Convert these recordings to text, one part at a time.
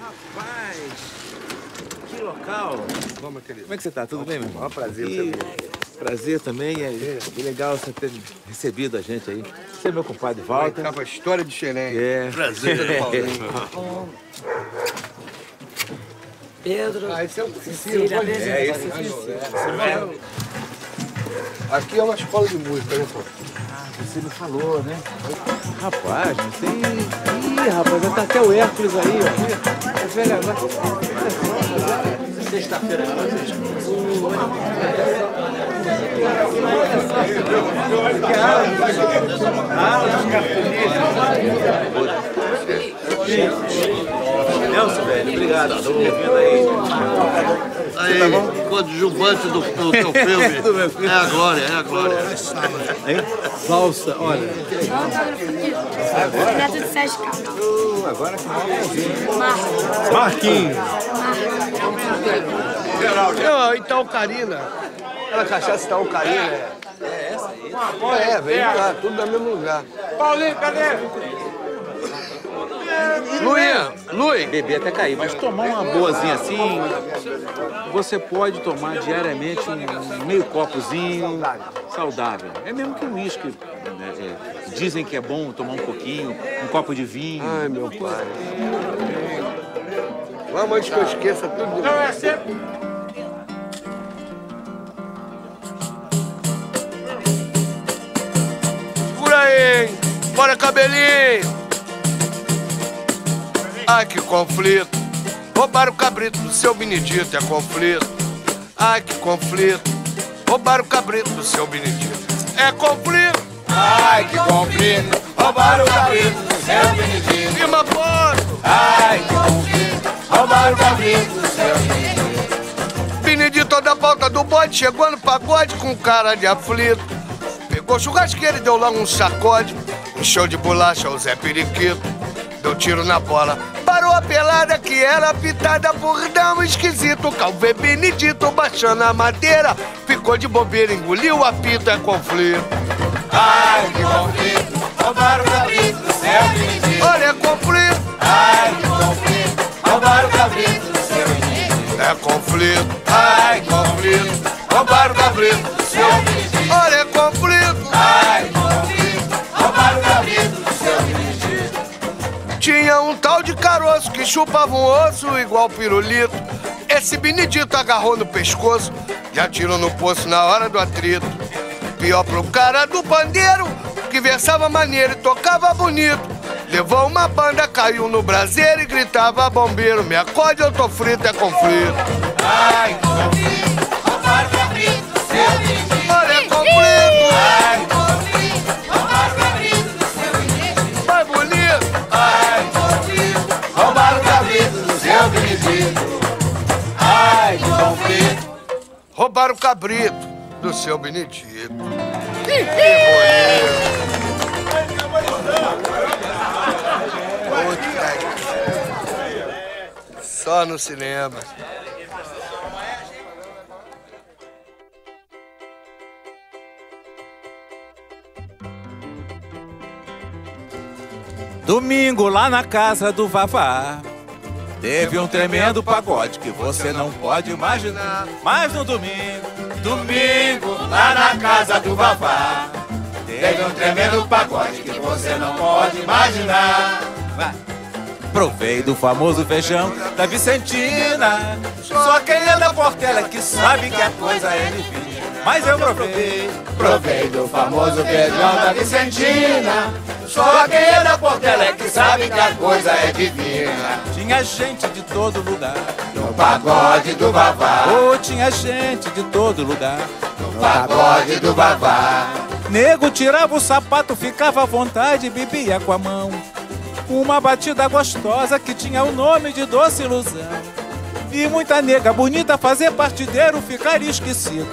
Rapaz, que local. Vamos, querido. Como é que você tá? Tudo bem, meu irmão? Maior prazer, Que você prazer também. É, que legal você ter recebido a gente aí. Você é meu compadre Vai Walter. entrar pra história de Xerém. É. Prazer, Paulinho. Pedro. Ah, esse é o Cecílio, pode Cecília, É, esse esse Aqui é uma escola de música, né, pô? Você me falou, né? Rapaz, não tem. Ih, rapaz, tá até o Hércules aí, ó. É velho agora. Sexta-feira Nelson, velho, obrigado. Tô ouvindo aí. Aí, coadjuvante do, do teu filme. Do meu filme. É a glória, é a glória. Aí, valsa, olha. Neto de Sérgio. Uh, agora que Marcos. Marquinhos. Não, Itaocarina. Aquela cachaça Itaocarina. É, é essa aí? É, vem cá, tudo no mesmo lugar. Paulinho, cadê? Luiz, Luiz. Beber até cair, mas tomar uma boazinha assim, você pode tomar diariamente um meio copozinho saudável. É mesmo que um uísque. né, é, dizem que é bom tomar um pouquinho, um copo de vinho. Ai, meu pai. Vamos antes que eu esqueça tudo. Não, é sempre. Segura aí, hein? Bora, cabelinho. Ai, que conflito. Roubaram o cabrito do seu Benedito, é conflito. Ai, que conflito. Roubaram o cabrito do seu Benedito. É conflito. Ai, que conflito, roubaram o cabrito do seu Benedito. Firma posto. Ai, que conflito, roubaram o cabrito do seu Benedito. Benedito da pauta do bode, chegou no pagode com cara de aflito. Pegou churrasqueira e deu logo um sacode. Encheu de bolacha o Zé Periquito. Deu tiro na bola. Parou a pelada que era pitada por dama esquisito. Calvê Benedito baixando a madeira. Ficou de bobeira, engoliu o apito, é conflito. Ai, que conflito, roubaram o cabrito do seu Benedito. Olha, é conflito. Ai, que conflito, roubaram o cabrito do seu Benedito. É conflito. Tinha um tal de caroço que chupava um osso igual pirulito. Esse Benedito agarrou no pescoço e atirou no poço na hora do atrito. Pior pro cara do pandeiro, que versava maneiro e tocava bonito. Levou uma banda, caiu no braseiro e gritava bombeiro. Me acorde, eu tô frito, é conflito. Roubaram o cabrito do seu Benedito. Só no cinema. Domingo lá na casa do Vavá. Teve um tremendo pagode que você não pode imaginar. Mas no domingo, Domingo, lá na casa do Vavá. Teve um tremendo pagode que você não pode imaginar. vai. provei do famoso feijão da Vicentina. Só quem é da Portela que sabe que a coisa é divina. Mas eu provei. Provei do famoso feijão da Vicentina. Só quem é da Portela é que sabe que a coisa é divina. Tinha gente de todo lugar. No pagode do Vavá. Oh, tinha gente de todo lugar. No pagode do Vavá. Nego tirava o sapato, ficava à vontade bebia com a mão. Uma batida gostosa que tinha o nome de doce ilusão. E muita nega bonita fazer partideiro ficar esquecido.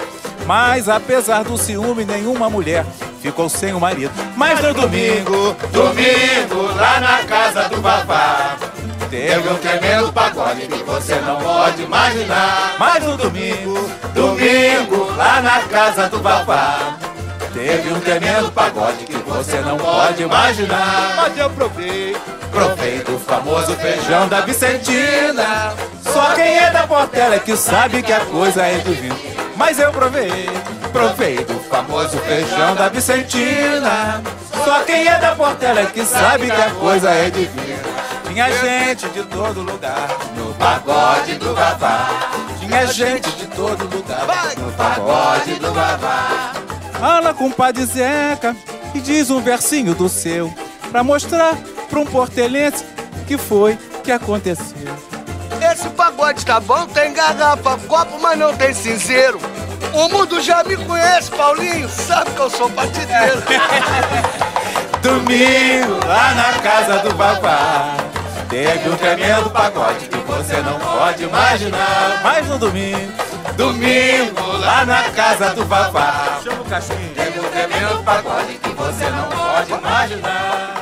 Mas apesar do ciúme, nenhuma mulher ficou sem o marido. Mas no domingo, Domingo, lá na casa do Vavá. teve um tremendo pagode que você não pode imaginar. Mas no domingo, Domingo, lá na casa do Vavá. teve um tremendo pagode que você não pode imaginar. Mas eu provei Provei do famoso feijão da Vicentina. Só quem é da Portela é que sabe que a coisa é divina. Mas eu provei, Provei do famoso feijão da Vicentina. só quem é da Portela é que sabe que a coisa é divina. Tinha gente de todo lugar, No pagode do Vavá. tinha gente de todo lugar. No pagode do Vavá. Fala com o Padre Zeca e diz um versinho do seu pra mostrar pra um portelense que foi que aconteceu. Esse pagode tá bom, tem garrafa, copo, mas não tem cinzeiro. O mundo já me conhece, Paulinho, sabe que eu sou partideiro. Domingo, lá na casa do Vavá, teve um tremendo pagode que você não pode imaginar. Mas no domingo, domingo, lá na casa do Vavá, chama o Casquinho, teve um tremendo pagode que você não pode imaginar.